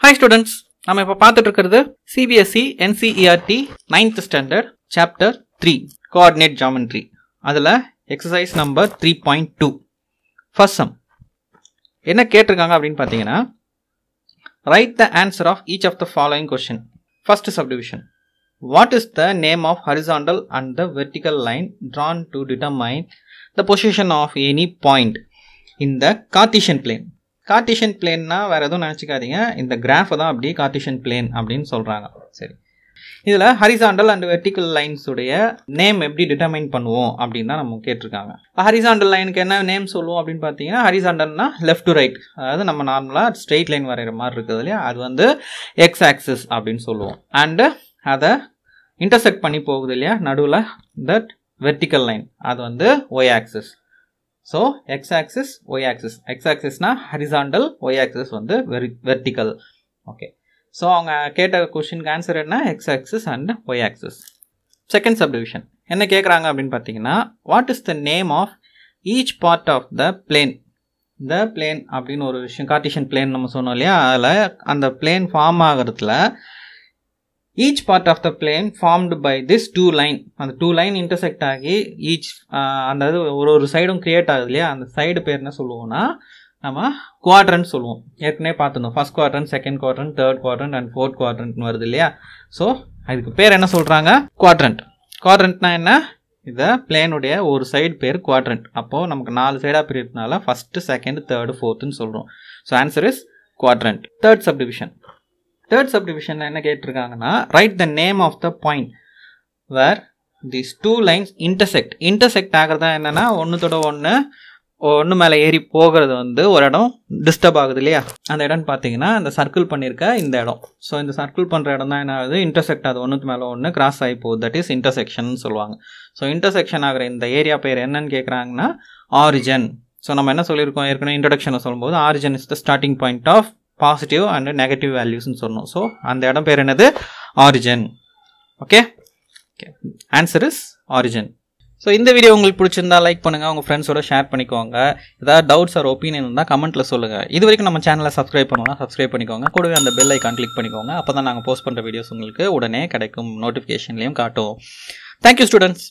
Hi students நம்ம இப்போ பார்த்துட்டு இருக்கிறது CBSE NCERT ninth standard chapter three coordinate geometry அதில் exercise number three point two first sum என்ன கேட்டிருக்காங்க அப்படின்னு பார்த்தீங்கன்னா write the answer of each of the following question first subdivision what is the name of horizontal and the vertical line drawn to determine the position of any point in the Cartesian plane Cartesian பிளேன்னா வேறு எதுவும் நினச்சிக்காதீங்க. இந்த கிராஃபை தான் அப்படியே Cartesian plane அப்படின்னு சொல்கிறாங்க சரி. இதில் ஹரிசாண்டல் அண்ட் வெர்டிக்கல் லைன்ஸுடைய நேம் எப்படி டிட்டர்மைன் பண்ணுவோம் அப்படின்னு தான் நம்ம கேட்டிருக்காங்க. ஹரிசாண்டல் லைனுக்கு என்ன நேம் சொல்லுவோம் அப்படின்னு பார்த்தீங்கன்னா ஹரிசாண்டல்னா லெஃப்ட் டு ரைட் அதாவது நம்ம நார்மலாக ஸ்ட்ரெயிட் லைன் வரைகிற மாதிரி இருக்குது இல்லையா? அது வந்து எக்ஸ் ஆக்சிஸ் அப்படின்னு சொல்லுவோம். அண்டு அதை இன்டர்செக்ட் பண்ணி போகுது இல்லையா? நடுவில் தட் வெர்டிக்கல் லைன் அது வந்து Y axis so X axis Y axis X ஆக்சிஸ்னா horizontal Y axis வந்து வெரி வெர்டிக்கல் ஓகே ஸோ அவங்க கேட்ட கொஷினுக்கு ஆன்சர் என்ன? X axis and Y axis second subdivision என்ன கேட்குறாங்க அப்படின்னு பார்த்தீங்கன்னா what is the name of each part of the plane the plane அப்படின்னு ஒரு விஷயம் கார்டிஷியன் பிளேன் நம்ம சொன்னோம் இல்லையா? அதில் அந்த பிளேன் ஃபார்ம் ஆகிறதுல each part of the plane formed by this two line அந்த டூ லைன் இன்டர்செக்ட் ஆகி ஈச் அந்த இது ஒரு ஒரு சைடும் கிரியேட் ஆகுது இல்லையா? அந்த சைடு பேர் என்ன சொல்லுவோம்னா நம்ம குவாட்ரன் சொல்லுவோம். ஏற்கனவே பார்த்துருந்தோம். First quadrant second quadrant third quadrant and fourth குவாட்ரன்ட்னு வருது இல்லையா? ஸோ அதுக்கு பேர் என்ன சொல்கிறாங்க குவாட்ரண்ட் குவாட்ரண்ட்னா என்ன? இதை பிளேனுடைய ஒரு சைடு பேர் குவாட்ரண்ட் அப்போது நமக்கு நாலு சைடாக பிரிக்கிறதுனால ஃபஸ்ட்டு செகண்ட் தேர்டு ஃபோர்த்துன்னு சொல்கிறோம் so answer is quadrant third subdivision third சப்டிவிஷனில் என்ன கேட்டிருக்காங்கன்னா right the name of the point where this two lines intersect intersect ஆகிறதா என்னென்னா ஒன்றுத்தோட ஒன்று ஒன்று மேலே ஏறி போகிறது வந்து ஒரு இடம் டிஸ்டர்ப் ஆகுது இல்லையா? அந்த இடம்னு பார்த்தீங்கன்னா அந்த சர்க்கிள் பண்ணியிருக்க இந்த இடம். ஸோ இந்த சர்க்கிள் பண்ணுற இடம் தான் என்ன ஆகுது? இன்டர்செக்ட் ஆகுது. ஒன்றுக்கு மேலே ஒன்று கிராஸ் ஆகி போகுது. தட் இஸ் இன்டர்செக்ஷன் சொல்லுவாங்க. ஸோ இன்டர்செக்ஷன் ஆகிற இந்த ஏரியா பேர் என்னன்னு கேட்குறாங்கன்னா ஆரிஜன் ஸோ நம்ம என்ன சொல்லியிருக்கோம்? ஏற்கனவே இன்ட்ரடக்ஷனை சொல்லும்போது origin is the starting point of positive and negative வேல்யூஸ்னு சொன்னோம் ஸோ அந்த இடம் பேர் என்னது? Origin okay okay answer is origin so இந்த வீடியோ உங்களுக்கு பிடிச்சிருந்தா லைக் பண்ணுங்கள் உங்கள் ஃப்ரெண்ட்ஸோட ஷேர் பண்ணிக்கோங்க. ஏதாவது டவுட்ஸ் ஆர் ஒப்பீனியன் இருந்தால் கமெண்ட்டில் சொல்லுங்கள் இது வரைக்கும் நம்ம சேனலை சப்ஸ்கிரைப் பண்ணலாம் சப்ஸ்கிரைப் பண்ணிக்கோங்க. கூடவே அந்த பெல் ஐக்கான் கிளிக் பண்ணிக்கோங்க. அப்போ தான் நாங்கள் போஸ்ட் பண்ணுற வீடியோஸ் உங்களுக்கு உடனே கிடைக்கும். நோட்டிஃபிகேஷன்லேயும் காட்டும். Thank you students